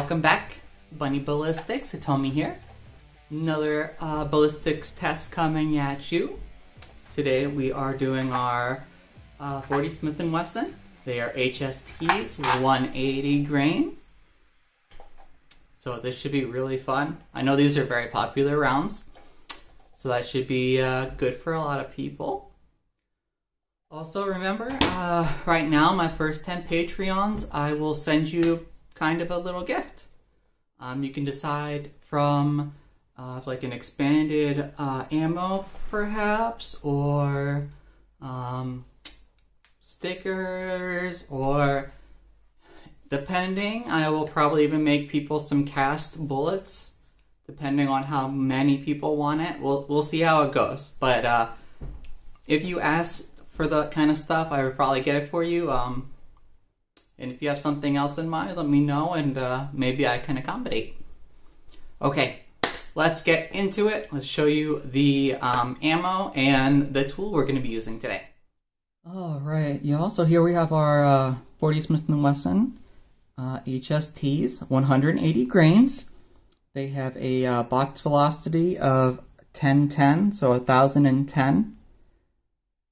welcome back. Buni Ballistics, Hitomi here. Another uh, ballistics test coming at you. Today we are doing our uh, 40 Smith & Wesson. They are HSTs, 180 grain. So this should be really fun. I know these are very popular rounds, so that should be uh, good for a lot of people. Also, remember, uh, right now, my first 10 Patreons, I will send you kind of a little gift. Um, you can decide from uh, like an expanded uh, ammo, perhaps, or um, stickers, or depending, I will probably even make people some cast bullets, depending on how many people want it. We'll, we'll see how it goes. But uh, if you ask for that kind of stuff, I would probably get it for you. Um, and if you have something else in mind, let me know and uh, maybe I can accommodate. Okay, let's get into it. Let's show you the um, ammo and the tool we're going to be using today. All right, y'all. So here we have our uh, 40 Smith & Wesson uh, HSTs, 180 grains. They have a uh, box velocity of 1010, so 1010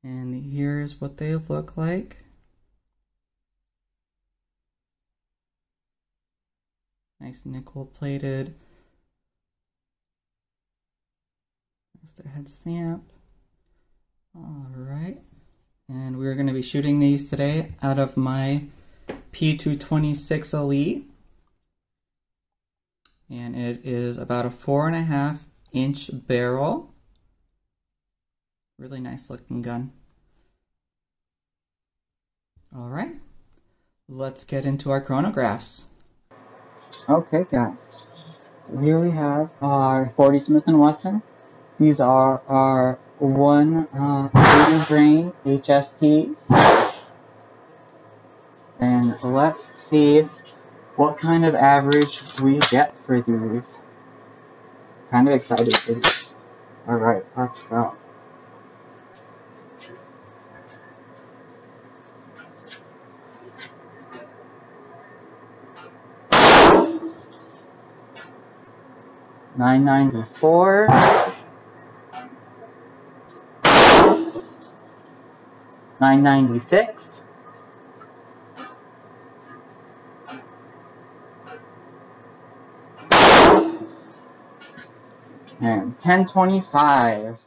and here's what they look like. Nice nickel plated. There's the head stamp. Alright. And we're going to be shooting these today out of my P226 Elite. And it is about a four and a half inch barrel. Really nice looking gun. All right, let's get into our chronographs. Okay, guys. So here we have our 40 Smith & Wesson. These are our one uh, 80 grain HSTs. And let's see what kind of average we get for these. Kind of excited for this. Alright, let's go. Nine ninety four. Nine ninety six. And ten twenty five.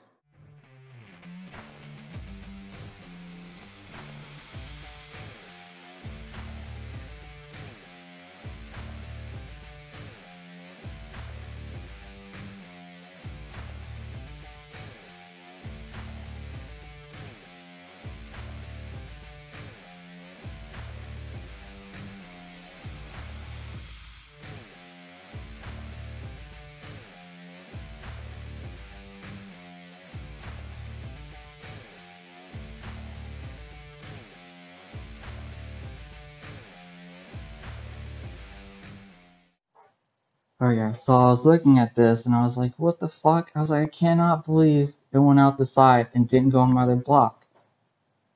Okay, so I was looking at this and I was like, what the fuck? I was like, I cannot believe it went out the side and didn't go on my other block.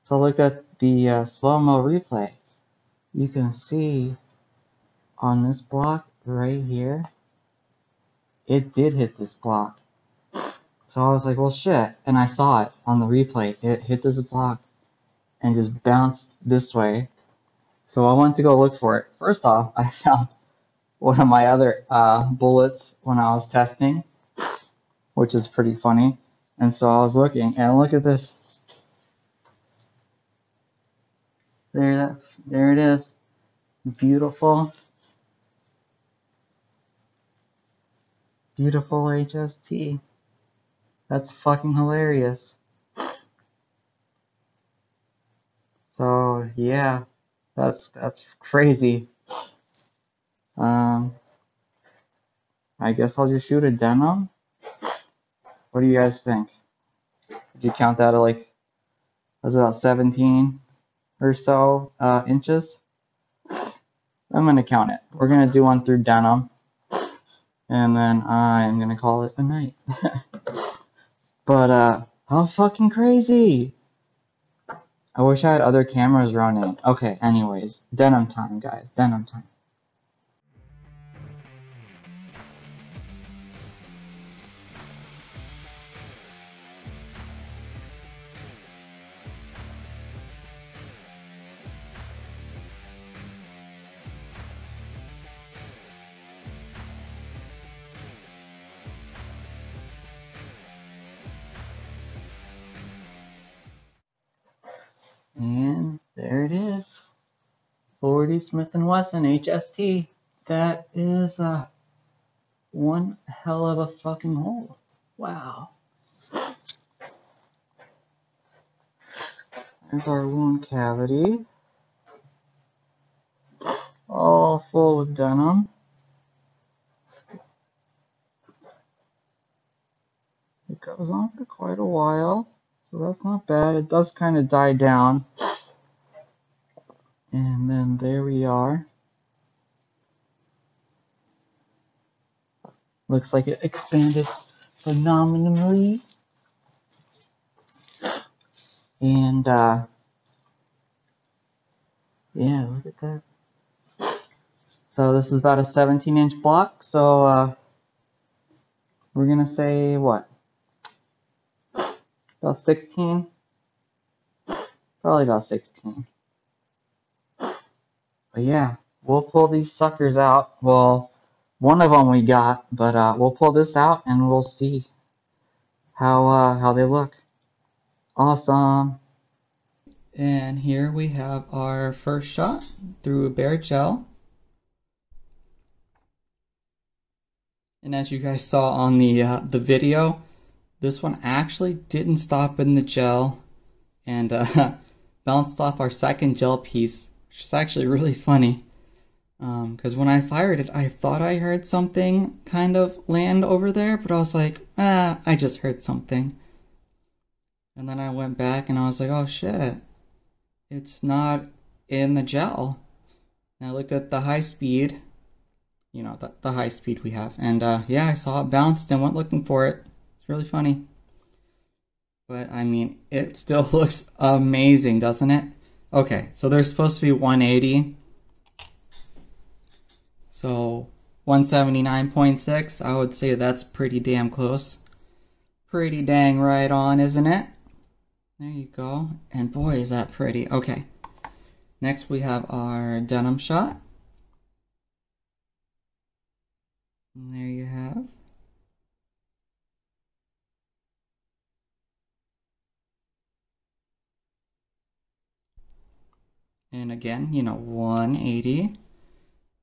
So I looked at the uh, slow-mo replay. You can see on this block right here, it did hit this block. So I was like, well shit, and I saw it on the replay. It hit this block and just bounced this way. So I went to go look for it. First off, I found one of my other uh, bullets when I was testing, which is pretty funny. And so I was looking, and look at this. There, that, there it is. Beautiful. Beautiful HST. That's fucking hilarious. So yeah, that's that's crazy. Um, I guess I'll just shoot a denim. What do you guys think? Did you count that at like, was about 17 or so uh, inches? I'm going to count it. We're going to do one through denim. And then I'm going to call it a night. but, uh, how fucking crazy! I wish I had other cameras running. Okay, anyways, denim time, guys. Denim time. Smith & Wesson HST. That is uh, one hell of a fucking hole. Wow. There's our wound cavity. All full with denim. It goes on for quite a while, so that's not bad. It does kind of die down. And then there we are. Looks like it expanded phenomenally. And, uh, yeah, look at that. So this is about a 17 inch block, so, uh, we're gonna say what? About 16? Probably about 16. But yeah, we'll pull these suckers out. Well, one of them we got, but uh, we'll pull this out and we'll see how uh, how they look. Awesome. And here we have our first shot through a bare gel. And as you guys saw on the uh, the video, this one actually didn't stop in the gel and uh, bounced off our second gel piece, which is actually really funny. Because um, when I fired it, I thought I heard something kind of land over there, but I was like, ah, I just heard something. And then I went back and I was like, oh shit, it's not in the gel. And I looked at the high speed, you know, the, the high speed we have, and uh, yeah, I saw it bounced and went looking for it. It's really funny. But I mean, it still looks amazing, doesn't it? Okay, so they're supposed to be 180. So 179.6, I would say that's pretty damn close. Pretty dang right on, isn't it? There you go. And boy, is that pretty. Okay. Next we have our denim shot. And there you have. And again, you know, 180.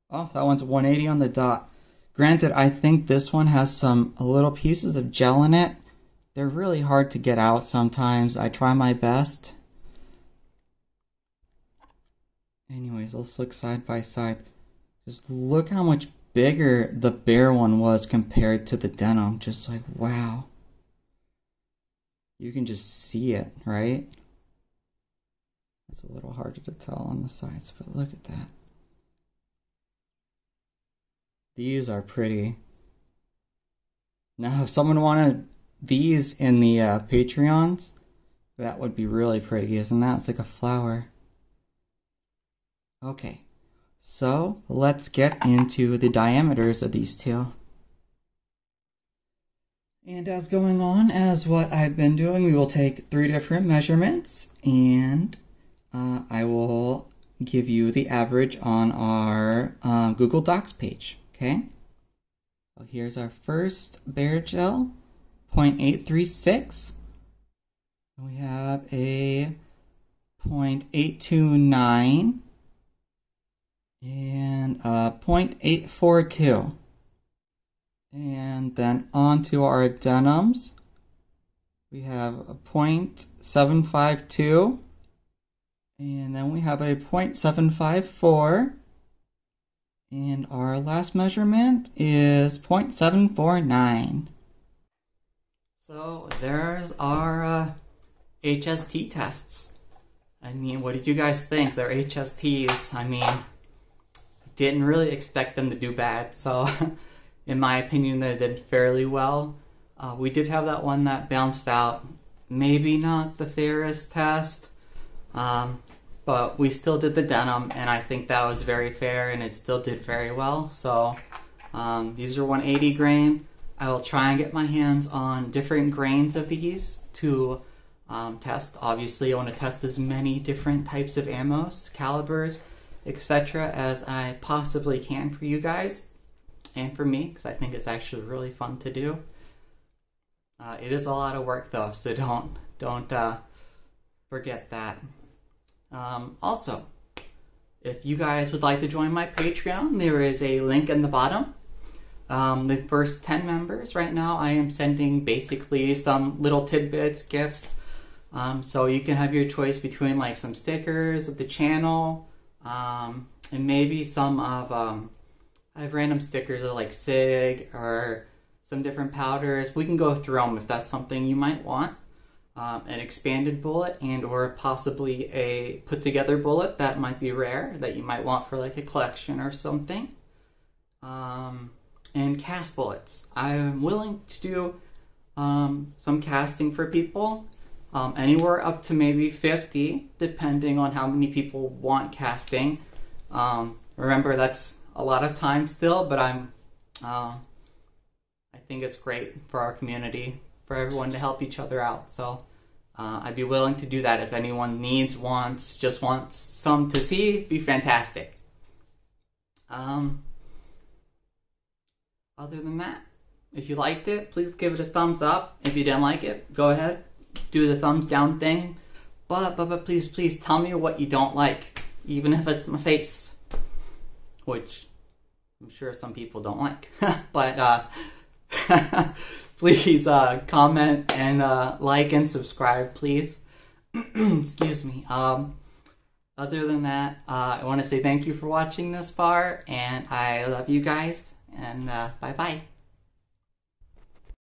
Oh, that one's 180 on the dot. Granted, I think this one has some little pieces of gel in it they're really hard to get out sometimes. I try my best. Anyways, let's look side by side. Just look how much bigger the bare one was compared to the denim. Just like, wow. You can just see it, right? It's a little harder to tell on the sides, but look at that. These are pretty. Now, if someone wanted these in the uh, Patreons, that would be really pretty, isn't that? It's like a flower. Okay, so let's get into the diameters of these two. And as going on as what I've been doing, we will take three different measurements and uh, I will give you the average on our uh, Google Docs page, okay? So here's our first bare gel. 0.836. We have a 0.829 and a 0.842. And then on to our denims. We have a 0.752 and then we have a 0.754 and our last measurement is 0.749. So there's our uh, HST tests. I mean, what did you guys think? They're HSTs. I mean, didn't really expect them to do bad. So, in my opinion, they did fairly well. Uh, we did have that one that bounced out. Maybe not the fairest test, um, but we still did the denim, and I think that was very fair, and it still did very well. So, um, these are 180 grain. I will try and get my hands on different grains of these to um, test. Obviously, I want to test as many different types of ammos, calibers, etc. as I possibly can for you guys and for me because I think it's actually really fun to do. Uh, it is a lot of work though, so don't don't uh, forget that. Um, also, if you guys would like to join my Patreon, there is a link in the bottom. Um, the first 10 members right now, I am sending basically some little tidbits, gifts. Um, so you can have your choice between like some stickers of the channel um, and maybe some of, um, I have random stickers of like SIG or some different powders. We can go through them if that's something you might want. Um, an expanded bullet and or possibly a put together bullet that might be rare that you might want for like a collection or something. Um, and cast bullets. I'm willing to do um, some casting for people, um, anywhere up to maybe 50, depending on how many people want casting. Um, remember, that's a lot of time still, but I'm. Uh, I think it's great for our community, for everyone to help each other out. So uh, I'd be willing to do that if anyone needs, wants, just wants some to see. Be fantastic. Um, other than that, if you liked it, please give it a thumbs up. If you didn't like it, go ahead, do the thumbs down thing. But, but, but please, please tell me what you don't like, even if it's my face, which I'm sure some people don't like. but uh, please uh, comment and uh, like and subscribe, please. Excuse me. Um, other than that, uh, I want to say thank you for watching this far, and I love you guys and uh, bye bye.